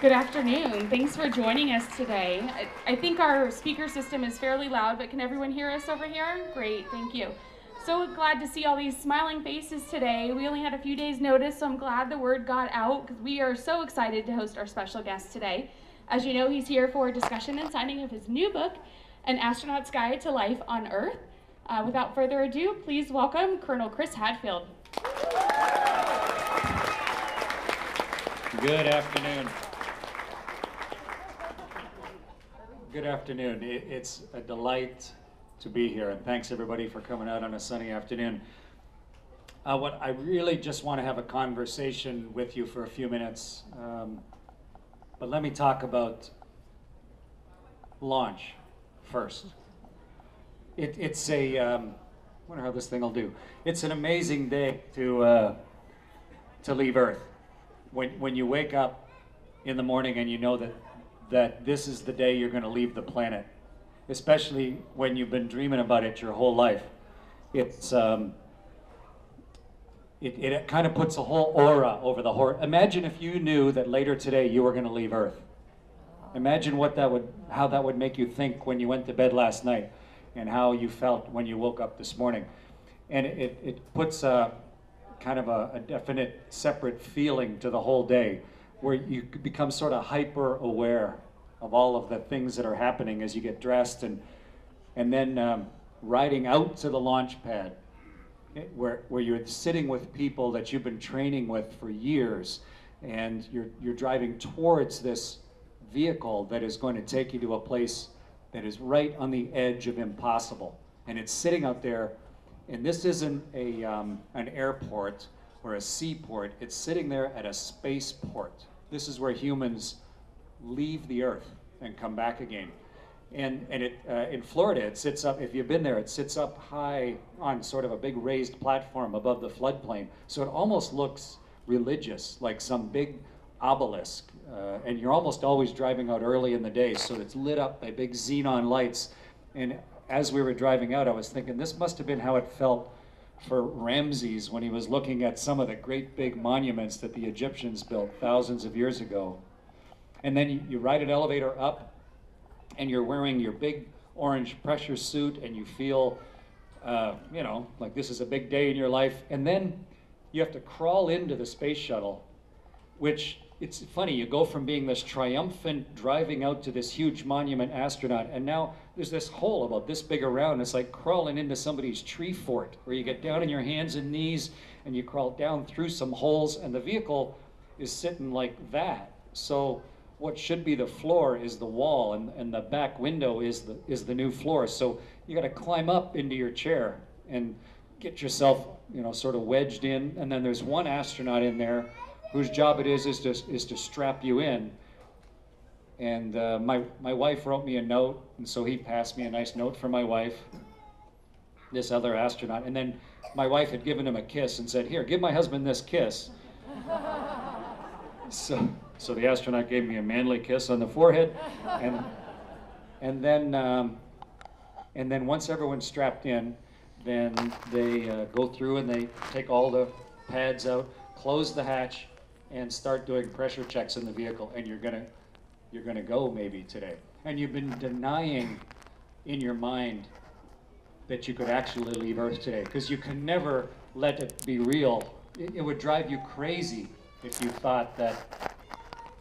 Good afternoon. Thanks for joining us today. I, think our speaker system is fairly loud, but can everyone hear us over here? Great, thank you. So glad to see all these smiling faces today. We only had a few days notice, so I'm glad the word got out because we are so excited to host our special guest today. As you know, he's here for a discussion and signing of his new book, An Astronaut's Guide to Life on Earth. Uh, without further ado, please welcome Colonel Chris Hadfield. Good afternoon. Good afternoon. It's a delight to be here, and thanks everybody for coming out on a sunny afternoon. Uh, what I really just want to have a conversation with you for a few minutes, um, but let me talk about launch first. It, it's a, um, wonder how this thing will do. It's an amazing day to uh, to leave Earth. When when you wake up in the morning and you know that that this is the day you're going to leave the planet, especially when you've been dreaming about it your whole life. It's um, it, it kind of puts a whole aura over the horror. Imagine if you knew that later today you were going to leave Earth. Imagine what that would, how that would make you think when you went to bed last night, and how you felt when you woke up this morning. And it, it puts a kind of a, a definite separate feeling to the whole day where you become sort of hyper aware of all of the things that are happening as you get dressed and and then um, riding out to the launch pad eh, where, where you're sitting with people that you've been training with for years and you're, you're driving towards this vehicle that is going to take you to a place that is right on the edge of impossible. And it's sitting out there and this isn't a, um, an airport or a seaport it's sitting there at a spaceport this is where humans leave the earth and come back again. And, and it, uh, in Florida, it sits up, if you've been there, it sits up high on sort of a big raised platform above the floodplain. So it almost looks religious, like some big obelisk. Uh, and you're almost always driving out early in the day, so it's lit up by big xenon lights. And as we were driving out, I was thinking this must have been how it felt for Ramses when he was looking at some of the great big monuments that the Egyptians built thousands of years ago. And then you, ride an elevator up and you're wearing your big orange pressure suit and you feel, uh, you know, like this is a big day in your life. And then you have to crawl into the space shuttle, which it's funny, you go from being this triumphant driving out to this huge monument astronaut, and now there's this hole about this big around. It's like crawling into somebody's tree fort, where you get down on your hands and knees and you crawl down through some holes, and the vehicle is sitting like that. So what should be the floor is the wall, and, and the back window is the is the new floor. So you got to climb up into your chair and get yourself, you know, sort of wedged in. And then there's one astronaut in there whose job it is is to, is to strap you in. And uh, my, my wife wrote me a note, and so he passed me a nice note for my wife, this other astronaut. And then my wife had given him a kiss and said, Here, give my husband this kiss. so, so the astronaut gave me a manly kiss on the forehead. And, and, then, um, and then once everyone's strapped in, then they uh, go through and they take all the pads out, close the hatch, and start doing pressure checks in the vehicle and you're gonna you're gonna go maybe today. And you've been denying in your mind that you could actually leave Earth today because you can never let it be real. It, it would drive you crazy if you thought that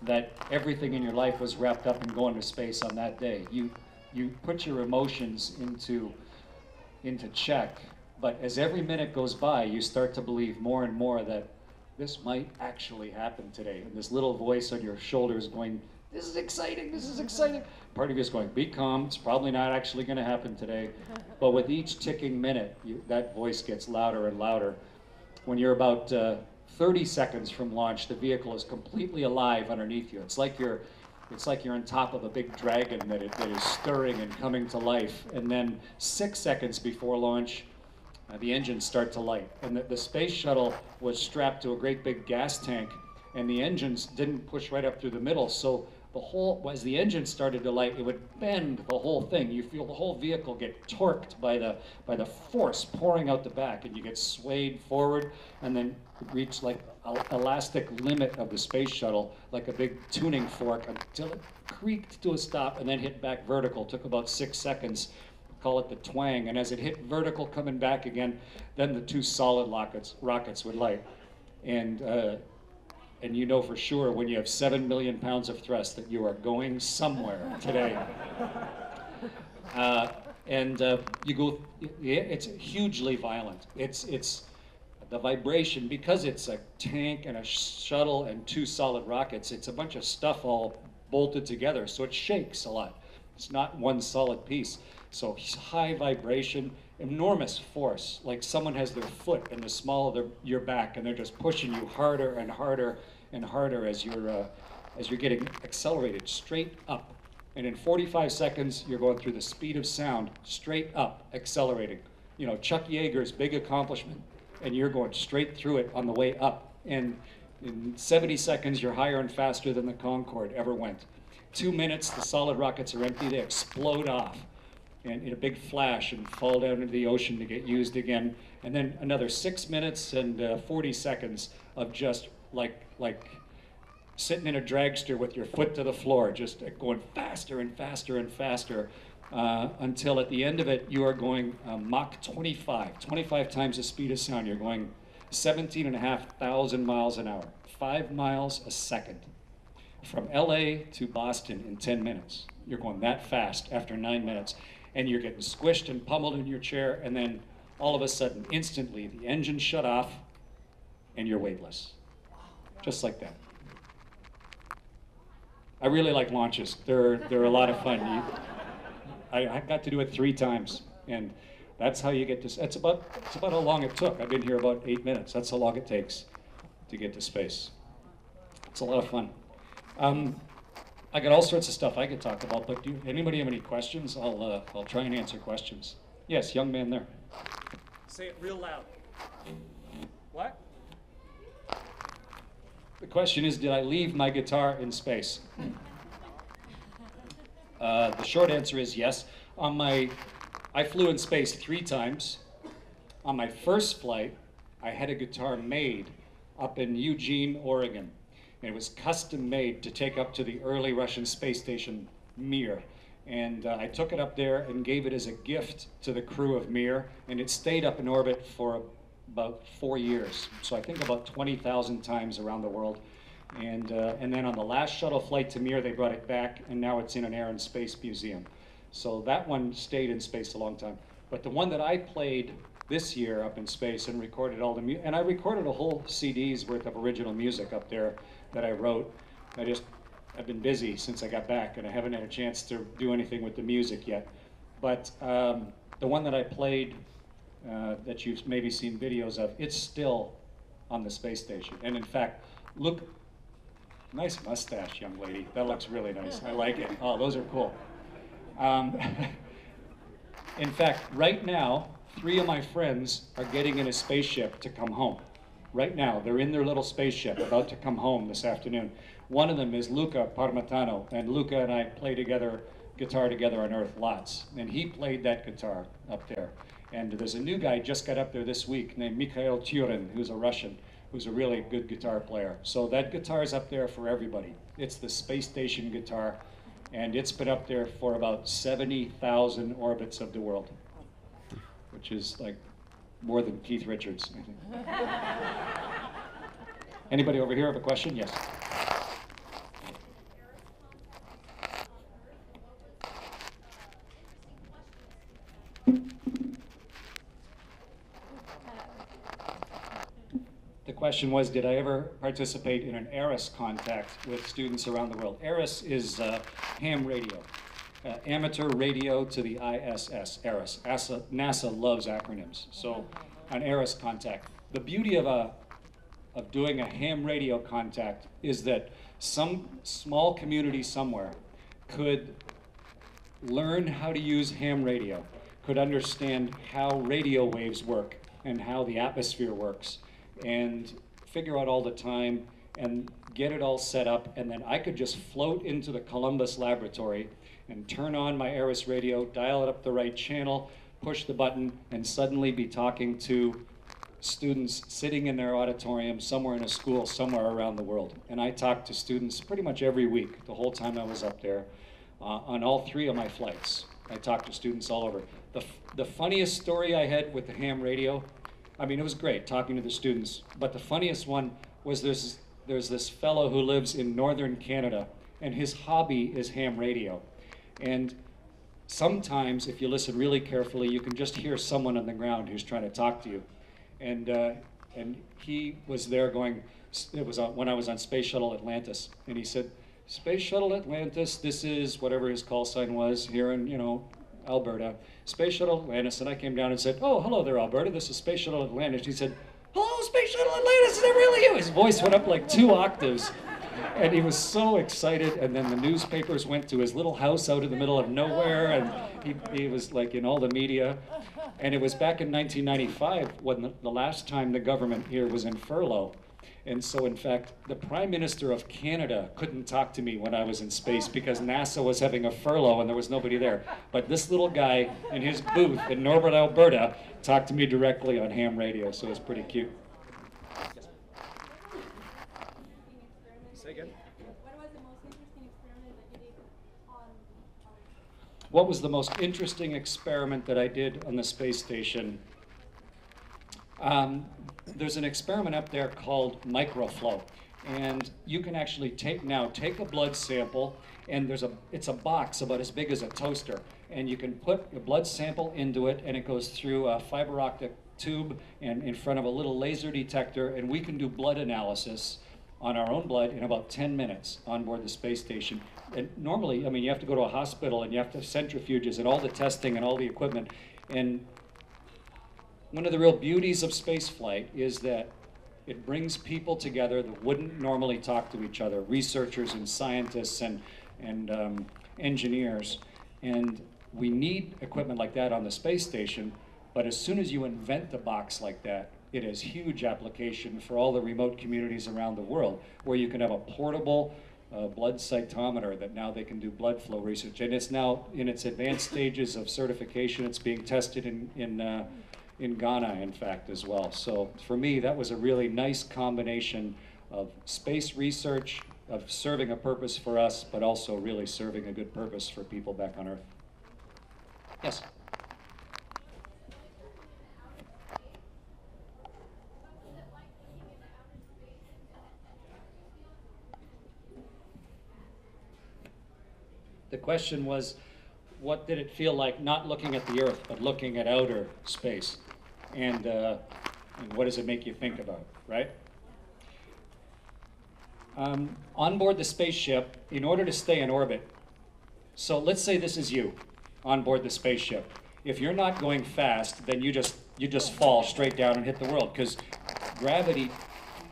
that everything in your life was wrapped up in going to space on that day. You you put your emotions into into check, but as every minute goes by, you start to believe more and more that this might actually happen today. And this little voice on your shoulder is going, this is exciting, this is exciting. Part of you is going, be calm, it's probably not actually going to happen today. But with each ticking minute, you, that voice gets louder and louder. When you're about uh, 30 seconds from launch, the vehicle is completely alive underneath you. It's like you're it's like you're on top of a big dragon that, it, that is stirring and coming to life. And then six seconds before launch, uh, the engines start to light. And the, the space shuttle was strapped to a great big gas tank, and the engines didn't push right up through the middle. So the whole, as the engine started to light, it would bend the whole thing. You feel the whole vehicle get torqued by the, by the force pouring out the back, and you get swayed forward, and then reach like a elastic limit of the space shuttle, like a big tuning fork, until it creaked to a stop and then hit back vertical. Took about six seconds. Call it the twang. And as it hit vertical, coming back again, then the two solid rockets, rockets would light. And uh, and you know for sure when you have seven million pounds of thrust that you are going somewhere today. Uh, and uh, you go, it's hugely violent. It's, it's the vibration, because it's a tank and a shuttle and two solid rockets, it's a bunch of stuff all bolted together, so it shakes a lot. It's not one solid piece. So high vibration, enormous force, like someone has their foot in the small of their, your back and they're just pushing you harder and harder and harder as you're, uh, as you're getting accelerated straight up. And in 45 seconds, you're going through the speed of sound, straight up, accelerating. You know, Chuck Yeager's big accomplishment, and you're going straight through it on the way up. And in 70 seconds, you're higher and faster than the Concorde ever went. Two minutes, the solid rockets are empty, they explode off and in a big flash and fall down into the ocean to get used again. And then another six minutes and uh, 40 seconds of just like, like sitting in a dragster with your foot to the floor, just going faster and faster and faster uh, until at the end of it, you are going uh, Mach 25, 25 times the speed of sound. You're going 17 and a half thousand miles an hour, five miles a second from LA to Boston in 10 minutes. You're going that fast after nine minutes and you're getting squished and pummeled in your chair, and then all of a sudden, instantly, the engine shut off and you're weightless. Just like that. I really like launches. They're, they're a lot of fun. You, I, I got to do it three times, and that's how you get to. That's about it's about how long it took. I've been here about eight minutes. That's how long it takes to get to space. It's a lot of fun. Um, I got all sorts of stuff I could talk about, but do anybody have any questions? I'll, uh, I'll try and answer questions. Yes, young man there. Say it real loud. What? The question is, did I leave my guitar in space? Uh, the short answer is yes. On my, I flew in space three times. On my first flight, I had a guitar made up in Eugene, Oregon and it was custom made to take up to the early Russian space station Mir. And uh, I took it up there and gave it as a gift to the crew of Mir, and it stayed up in orbit for about four years. So I think about 20,000 times around the world. And, uh, and then on the last shuttle flight to Mir, they brought it back, and now it's in an Air and Space Museum. So that one stayed in space a long time. But the one that I played this year up in space and recorded all the music, and I recorded a whole CD's worth of original music up there that I wrote. I just, I've been busy since I got back and I haven't had a chance to do anything with the music yet. But um, the one that I played uh, that you've maybe seen videos of, it's still on the space station. And in fact, look, nice mustache, young lady. That looks really nice. I like it. Oh, those are cool. Um, in fact, right now, three of my friends are getting in a spaceship to come home right now. They're in their little spaceship about to come home this afternoon. One of them is Luca Parmitano, and Luca and I play together, guitar together on Earth lots. And he played that guitar up there. And there's a new guy just got up there this week named Mikhail Tyurin, who's a Russian, who's a really good guitar player. So that guitar is up there for everybody. It's the space station guitar, and it's been up there for about 70,000 orbits of the world, which is like more than Keith Richards, I think. Anybody over here have a question? Yes. The question was, did I ever participate in an ARISS contact with students around the world? ARISS is uh, ham radio uh, amateur radio to the ISS, ARISS. NASA, NASA loves acronyms. So an ARISS contact. The beauty of, a, of doing a ham radio contact is that some small community somewhere could learn how to use ham radio, could understand how radio waves work and how the atmosphere works, and figure out all the time and get it all set up, and then I could just float into the Columbus laboratory and turn on my ARISS radio, dial it up the right channel, push the button, and suddenly be talking to students sitting in their auditorium somewhere in a school somewhere around the world. And I talked to students pretty much every week the whole time I was up there uh, on all three of my flights. I talked to students all over. The, the funniest story I had with the ham radio, I mean, it was great talking to the students, but the funniest one was there's, there's this fellow who lives in northern Canada, and his hobby is ham radio. And sometimes, if you listen really carefully, you can just hear someone on the ground who's trying to talk to you. And, uh, and he was there going, it was on, when I was on Space Shuttle Atlantis, and he said, Space Shuttle Atlantis, this is whatever his call sign was here in, you know, Alberta. Space Shuttle Atlantis, and I came down and said, oh, hello there, Alberta, this is Space Shuttle Atlantis. He said, hello, Space Shuttle Atlantis, is that really you? His voice went up like two octaves. And he was so excited, and then the newspapers went to his little house out in the middle of nowhere, and he, he was like in all the media. And it was back in 1995 when the, the last time the government here was in furlough. And so, in fact, the Prime Minister of Canada couldn't talk to me when I was in space because NASA was having a furlough and there was nobody there. But this little guy in his booth in Norbert, Alberta, talked to me directly on ham radio, so it was pretty cute. Say again. What was the most interesting experiment that you did on, on What was the most interesting experiment that I did on the space station? Um, there's an experiment up there called microflow. And you can actually take now take a blood sample, and there's a it's a box about as big as a toaster, and you can put a blood sample into it, and it goes through a fiber optic tube and in front of a little laser detector, and we can do blood analysis on our own blood in about 10 minutes on board the space station. And normally, I mean, you have to go to a hospital and you have to have centrifuges and all the testing and all the equipment. And one of the real beauties of spaceflight is that it brings people together that wouldn't normally talk to each other, researchers and scientists and, and um, engineers. And we need equipment like that on the space station, but as soon as you invent a box like that, it has huge application for all the remote communities around the world, where you can have a portable uh, blood cytometer that now they can do blood flow research. And it's now in its advanced stages of certification. It's being tested in, in uh, in Ghana, in fact, as well. So for me, that was a really nice combination of space research, of serving a purpose for us, but also really serving a good purpose for people back on Earth. Yes? The question was, what did it feel like not looking at the Earth, but looking at outer space? And, uh, and what does it make you think about, right? Um, on board the spaceship, in order to stay in orbit, so let's say this is you on board the spaceship. If you're not going fast, then you just you just fall straight down and hit the world because gravity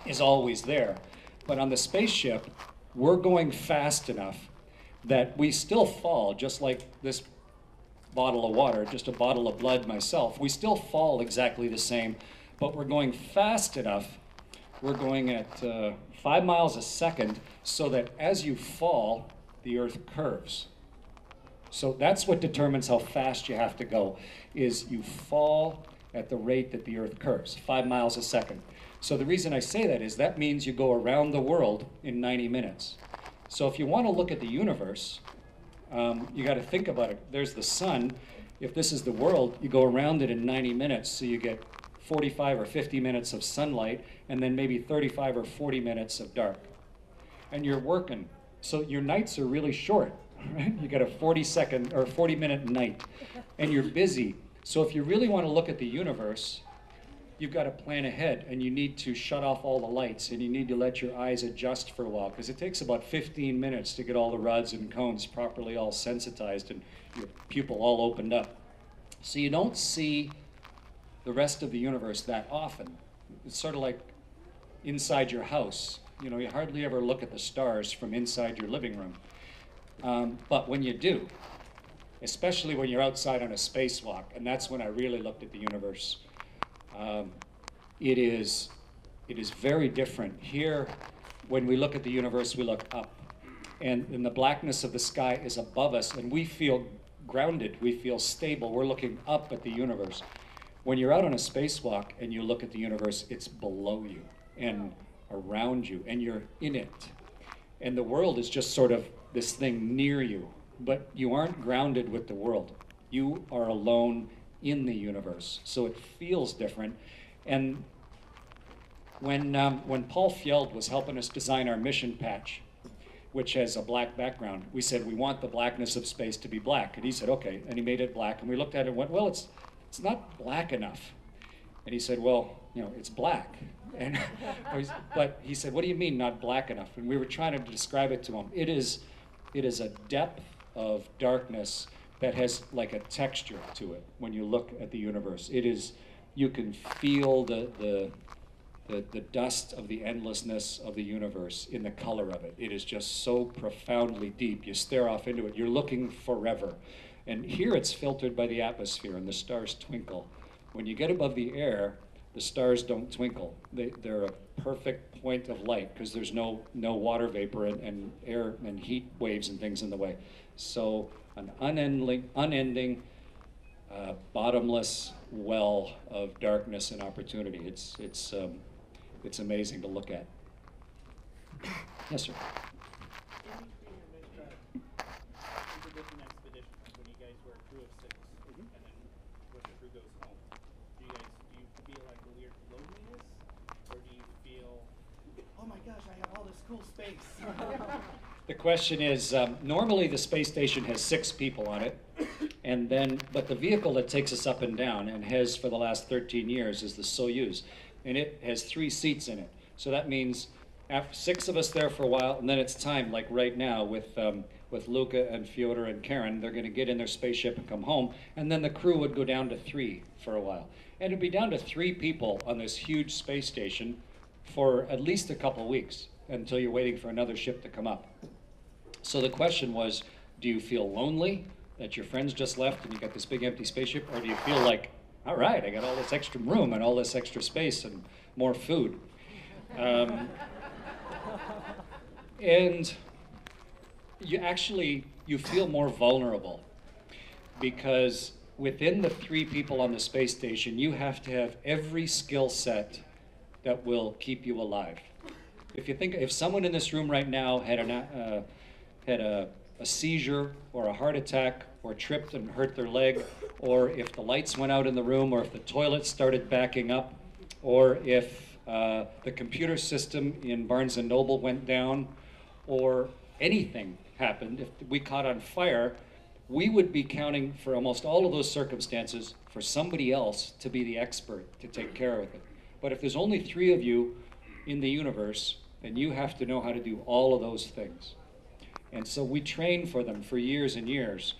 is always there. But on the spaceship, we're going fast enough that we still fall, just like this bottle of water, just a bottle of blood myself. We still fall exactly the same, but we're going fast enough. We're going at uh, five miles a second so that as you fall, the earth curves. So that's what determines how fast you have to go, is you fall at the rate that the earth curves, five miles a second. So the reason I say that is that means you go around the world in 90 minutes. So if you want to look at the universe, um, you got to think about it. There's the sun. If this is the world, you go around it in 90 minutes, so you get 45 or 50 minutes of sunlight, and then maybe 35 or 40 minutes of dark. And you're working, so your nights are really short, right? You got a 40 second or 40 minute night, and you're busy. So if you really want to look at the universe, you've got to plan ahead and you need to shut off all the lights and you need to let your eyes adjust for a while because it takes about 15 minutes to get all the rods and cones properly all sensitized and your pupil all opened up. So you don't see the rest of the universe that often. It's sort of like inside your house. You know, you hardly ever look at the stars from inside your living room. Um, but when you do, especially when you're outside on a spacewalk, and that's when I really looked at the universe um, it is it is very different. Here, when we look at the universe, we look up. And, and the blackness of the sky is above us, and we feel grounded, we feel stable. We're looking up at the universe. When you're out on a spacewalk and you look at the universe, it's below you and around you, and you're in it. And the world is just sort of this thing near you, but you aren't grounded with the world. You are alone in the universe, so it feels different. And when, um, when Paul Fjeld was helping us design our mission patch, which has a black background, we said we want the blackness of space to be black. And he said, okay. And he made it black. And we looked at it and went, well, it's, it's not black enough. And he said, well, you know, it's black. And, but he said, what do you mean not black enough? And we were trying to describe it to him. It is, it is a depth of darkness that has like a texture to it when you look at the universe. It is, you can feel the, the, the, the dust of the endlessness of the universe in the color of it. It is just so profoundly deep. You stare off into it, you're looking forever. And here it's filtered by the atmosphere and the stars twinkle. When you get above the air, the stars don't twinkle. They, they're a perfect point of light because there's no, no water vapor and, and air and heat waves and things in the way. So an unending, unending uh, bottomless well of darkness and opportunity. It's, it's, um, it's amazing to look at. Yes, sir. In between your mission, interdicting expedition, when you guys were a crew of 6 and then when the crew goes home, do you guys do you feel like a weird loneliness, or do you feel, oh my gosh, I have all this cool space? The question is, um, normally the space station has six people on it, and then, but the vehicle that takes us up and down and has for the last 13 years is the Soyuz, and it has three seats in it. So that means after six of us there for a while, and then it's time, like right now with um, with Luca and Fyodor and Karen, they're going to get in their spaceship and come home, and then the crew would go down to three for a while, and it'd be down to three people on this huge space station for at least a couple weeks until you're waiting for another ship to come up. So the question was, do you feel lonely that your friends just left and you got this big empty spaceship, or do you feel like, all right, I got all this extra room and all this extra space and more food? Um, and you actually you feel more vulnerable because within the three people on the space station, you have to have every skill set that will keep you alive. If you think, if someone in this room right now had an, uh, had a, a seizure or a heart attack or tripped and hurt their leg, or if the lights went out in the room, or if the toilet started backing up, or if uh, the computer system in Barnes and Noble went down, or anything happened, if we caught on fire, we would be counting for almost all of those circumstances for somebody else to be the expert to take care of it. But if there's only three of you in the universe, then you have to know how to do all of those things. And so we trained for them for years and years.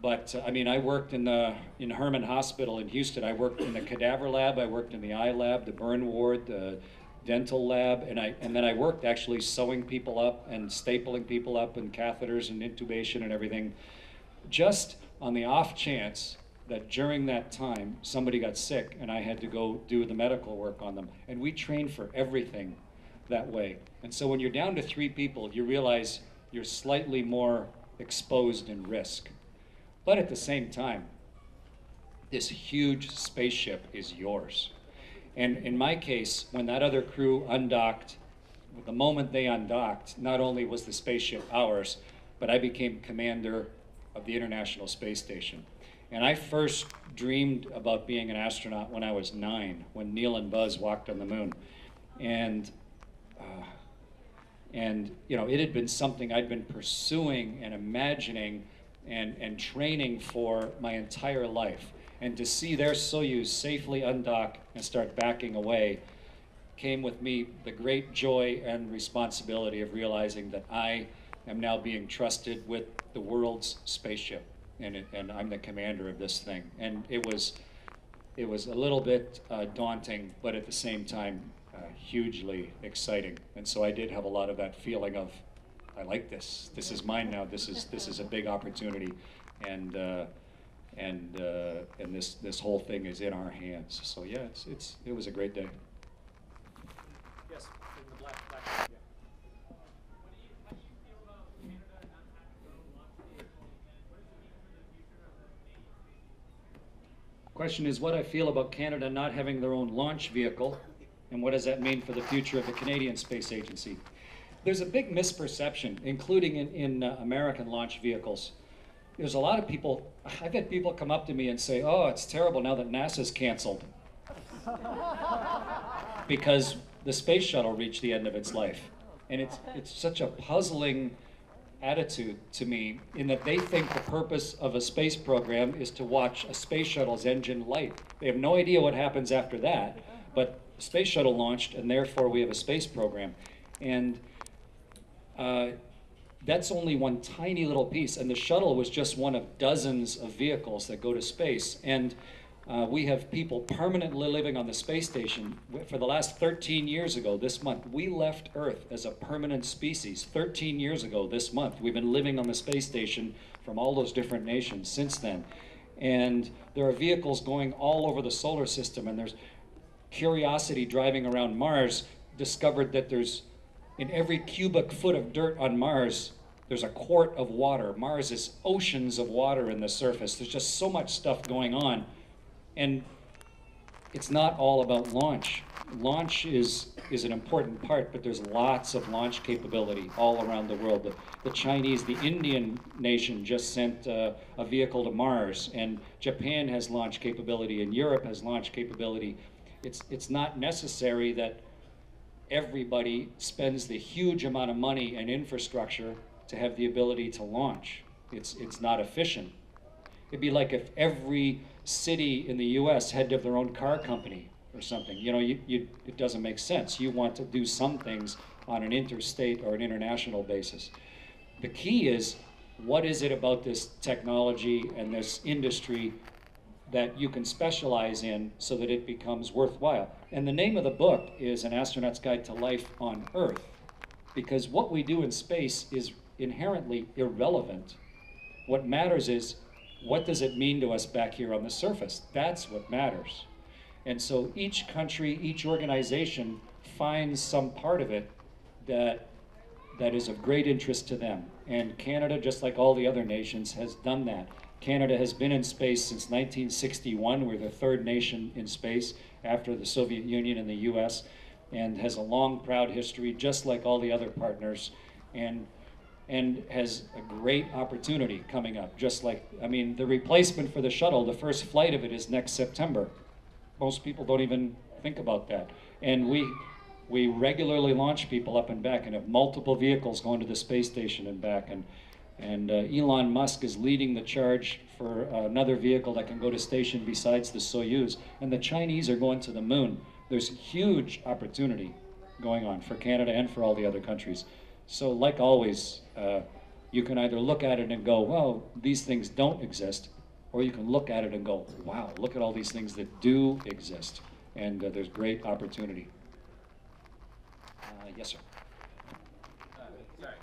But uh, I mean, I worked in the in Hermann Hospital in Houston. I worked in the cadaver lab. I worked in the eye lab, the burn ward, the dental lab, and I and then I worked actually sewing people up and stapling people up and catheters and intubation and everything. Just on the off chance that during that time somebody got sick and I had to go do the medical work on them. And we trained for everything that way. And so when you're down to three people, you realize you're slightly more exposed in risk. But at the same time, this huge spaceship is yours. And in my case, when that other crew undocked, the moment they undocked, not only was the spaceship ours, but I became commander of the International Space Station. And I first dreamed about being an astronaut when I was nine, when Neil and Buzz walked on the moon. And uh, and you know, it had been something I'd been pursuing and imagining and, and training for my entire life. And to see their Soyuz safely undock and start backing away came with me the great joy and responsibility of realizing that I am now being trusted with the world's spaceship. And, it, and I'm the commander of this thing. And it was, it was a little bit uh, daunting, but at the same time, uh, hugely exciting. And so I did have a lot of that feeling of, I like this. This is mine now. This is this is a big opportunity, and uh, and uh, and this this whole thing is in our hands. So yeah, it's it's it was a great day. Yes. Question is what I feel about Canada not having their own launch vehicle and what does that mean for the future of the Canadian Space Agency? There's a big misperception, including in, in uh, American launch vehicles. There's a lot of people, I've had people come up to me and say, oh, it's terrible now that NASA's canceled. because the space shuttle reached the end of its life. And it's, it's such a puzzling attitude to me in that they think the purpose of a space program is to watch a space shuttle's engine light. They have no idea what happens after that, but space shuttle launched and therefore we have a space program. And uh, that's only one tiny little piece. And the shuttle was just one of dozens of vehicles that go to space. And uh, we have people permanently living on the space station. For the last 13 years ago, this month, we left Earth as a permanent species. 13 years ago, this month, we've been living on the space station from all those different nations since then. And there are vehicles going all over the solar system, and there's Curiosity driving around Mars discovered that there's, in every cubic foot of dirt on Mars, there's a quart of water. Mars is oceans of water in the surface. There's just so much stuff going on. And it's not all about launch. Launch is, is an important part, but there's lots of launch capability all around the world. The, the Chinese, the Indian nation just sent uh, a vehicle to Mars, and Japan has launch capability, and Europe has launch capability. It's, it's not necessary that everybody spends the huge amount of money and infrastructure to have the ability to launch. It's, it's not efficient. It'd be like if every city in the US had to have their own car company or something. You know, you, you, it doesn't make sense. You want to do some things on an interstate or an international basis. The key is what is it about this technology and this industry that you can specialize in so that it becomes worthwhile? And the name of the book is An Astronaut's Guide to Life on Earth, because what we do in space is inherently irrelevant. What matters is what does it mean to us back here on the surface? That's what matters. And so each country, each organization finds some part of it that, that is of great interest to them. And Canada, just like all the other nations, has done that. Canada has been in space since 1961. We're the third nation in space after the Soviet Union and the US, and has a long, proud history, just like all the other partners. And and has a great opportunity coming up. Just like, I mean, the replacement for the shuttle, the first flight of it is next September. Most people don't even think about that. And we, we regularly launch people up and back and have multiple vehicles going to the space station and back. And, and uh, Elon Musk is leading the charge for another vehicle that can go to station besides the Soyuz. And the Chinese are going to the moon. There's huge opportunity going on for Canada and for all the other countries. So, like always, uh, you can either look at it and go, well, these things don't exist, or you can look at it and go, wow, look at all these things that do exist. And uh, there's great opportunity. Uh, yes, sir. Uh, sorry.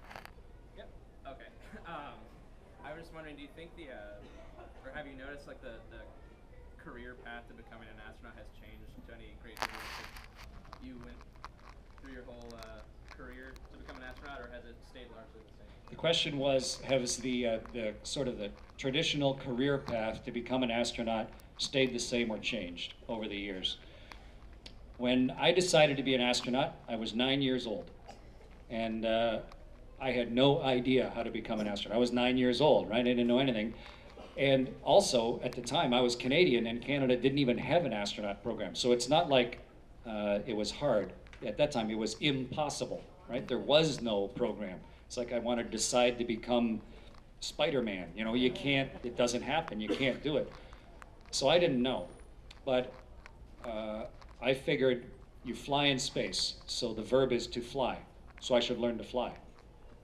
Yep. Okay. Um, Do you think the, uh, or have you noticed like the, the career path to becoming an astronaut has changed to any great degree? You went through your whole uh, career to become an astronaut, or has it stayed largely the same? The question was, has the, uh, the sort of the traditional career path to become an astronaut stayed the same or changed over the years? When I decided to be an astronaut, I was nine years old. And uh, I had no idea how to become an astronaut. I was nine years old, right? I didn't know anything. And also, at the time, I was Canadian, and Canada didn't even have an astronaut program. So it's not like uh, it was hard. At that time, it was impossible, right? There was no program. It's like I want to decide to become Spider-Man. You know, you can't, it doesn't happen. You can't do it. So I didn't know. But uh, I figured you fly in space, so the verb is to fly. So I should learn to fly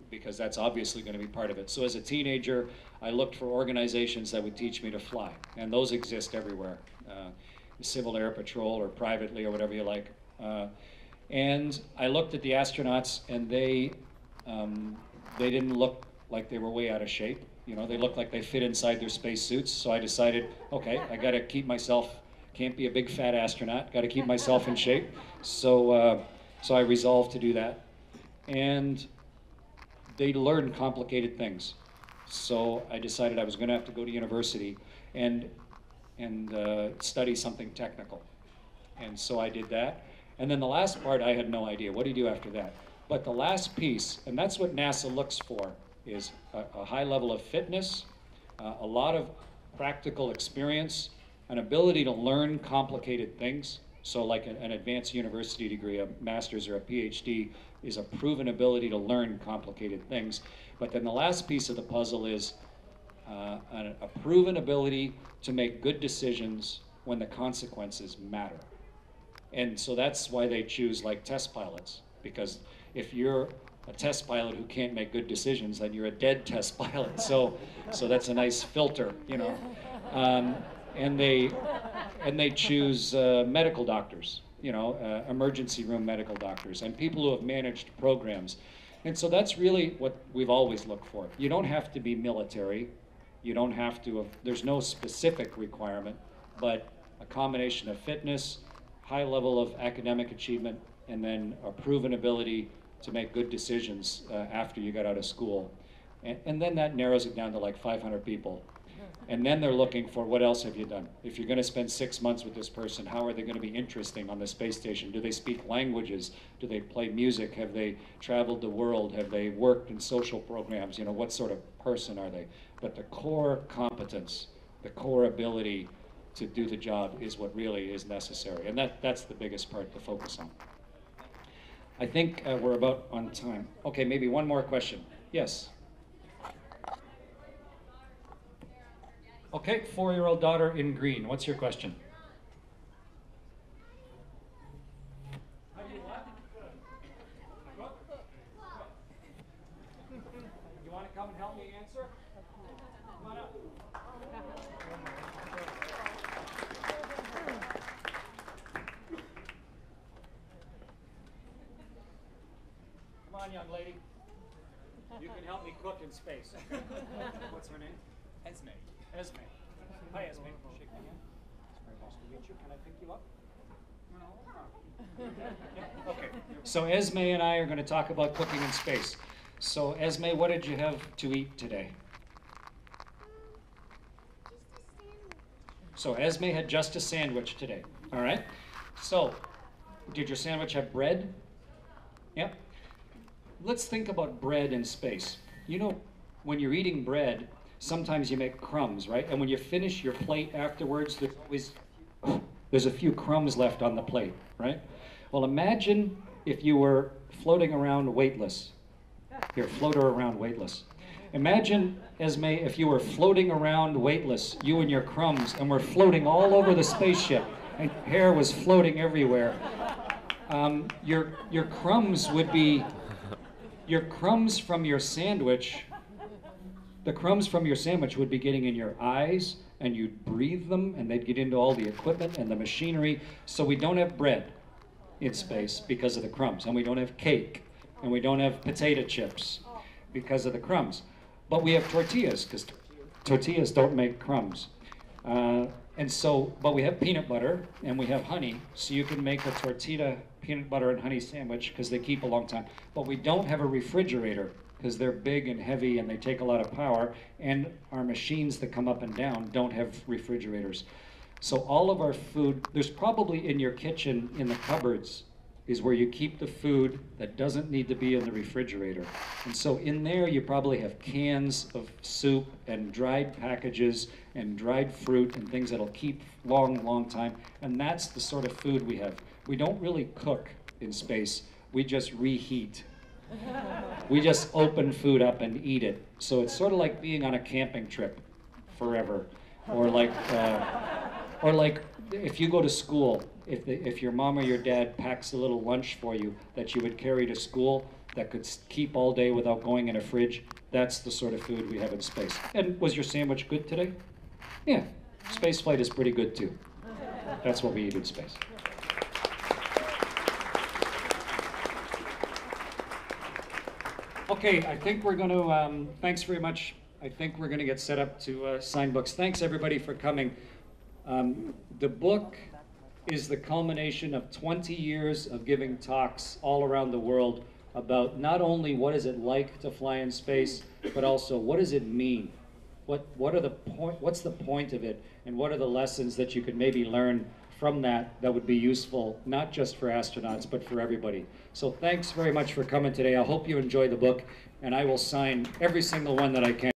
because that's obviously going to be part of it. So as a teenager, I looked for organizations that would teach me to fly, and those exist everywhere. Uh, Civil Air Patrol or privately or whatever you like. Uh, and I looked at the astronauts, and they um, they didn't look like they were way out of shape. You know, they looked like they fit inside their space suits. So I decided, okay, I got to keep myself. Can't be a big fat astronaut. Got to keep myself in shape. So, uh, so I resolved to do that, and they learn complicated things. So I decided I was going to have to go to university, and and uh, study something technical. And so I did that. And then the last part, I had no idea. What do you do after that? But the last piece, and that's what NASA looks for, is a, a high level of fitness, uh, a lot of practical experience, an ability to learn complicated things. So, like an, an advanced university degree, a master's or a PhD, is a proven ability to learn complicated things. But then the last piece of the puzzle is uh, a, a proven ability to make good decisions when the consequences matter. And so that's why they choose like test pilots, because if you're a test pilot who can't make good decisions, then you're a dead test pilot. So, so that's a nice filter, you know. Um, and they and they choose uh, medical doctors, you know, uh, emergency room medical doctors, and people who have managed programs. And so that's really what we've always looked for. You don't have to be military. You don't have to. Have, there's no specific requirement, but a combination of fitness, high level of academic achievement, and then a proven ability to make good decisions uh, after you got out of school. And, and then that narrows it down to like 500 people. And then they're looking for what else have you done? If you're going to spend six months with this person, how are they going to be interesting on the space station? Do they speak languages? Do they play music? Have they traveled the world? Have they worked in social programs? You know, what sort of person are they? But the core competence, the core ability to do the job is what really is necessary. And that, that's the biggest part to focus on. I think uh, we're about on time. Okay, maybe one more question. Yes? Okay, four-year-old daughter in green. What's your question? You want to come and help me answer? Come on up. Come on, young lady. You can help me cook in space. What's her name? Esme. Esme. Hi, Esme. Shake my hand. It's very nice to meet you. Can I pick you up? Yeah, Okay. So Esme and I are going to talk about cooking in space. So Esme, what did you have to eat today? So Esme had just a sandwich today. All right. So, did your sandwich have bread? Yep. Let's think about bread in space. You know, when you're eating bread, sometimes you make crumbs, right? And when you finish your plate afterwards, there's always there's a few crumbs left on the plate, right? Well, imagine if you were floating around weightless. Here, floater around weightless. Imagine, Esme, if you were floating around weightless, you and your crumbs, and were floating all over the spaceship, and hair was floating everywhere. Um, your your crumbs would be your crumbs from your sandwich the crumbs from your sandwich would be getting in your eyes and you'd breathe them and they'd get into all the equipment and the machinery. So we don't have bread in space because of the crumbs and we don't have cake and we don't have potato chips because of the crumbs. But we have tortillas because tortillas don't make crumbs. Uh, and so but we have peanut butter and we have honey so you can make a tortilla peanut butter and honey sandwich because they keep a long time. But we don't have a refrigerator because they're big and heavy and they take a lot of power and our machines that come up and down don't have refrigerators so all of our food there's probably in your kitchen in the cupboards is where you keep the food that doesn't need to be in the refrigerator. And so in there, you probably have cans of soup and dried packages and dried fruit and things that'll keep long, long time. And that's the sort of food we have. We don't really cook in space, we just reheat. we just open food up and eat it. So it's sort of like being on a camping trip forever. Or like, uh, or like if you go to school, if, the, if your mom or your dad packs a little lunch for you that you would carry to school that could keep all day without going in a fridge, that's the sort of food we have in space. And was your sandwich good today? Yeah, space flight is pretty good too. That's what we eat in space. Okay, I think we're going to, um, thanks very much. I think we're going to get set up to uh, sign books. Thanks everybody for coming. Um, the book is the culmination of 20 years of giving talks all around the world about not only what is it like to fly in space, but also what does it mean what, what are the point, what's the point of it? And what are the lessons that you could maybe learn from that that would be useful, not just for astronauts, but for everybody? So thanks very much for coming today. I hope you enjoy the book, and I will sign every single one that I can.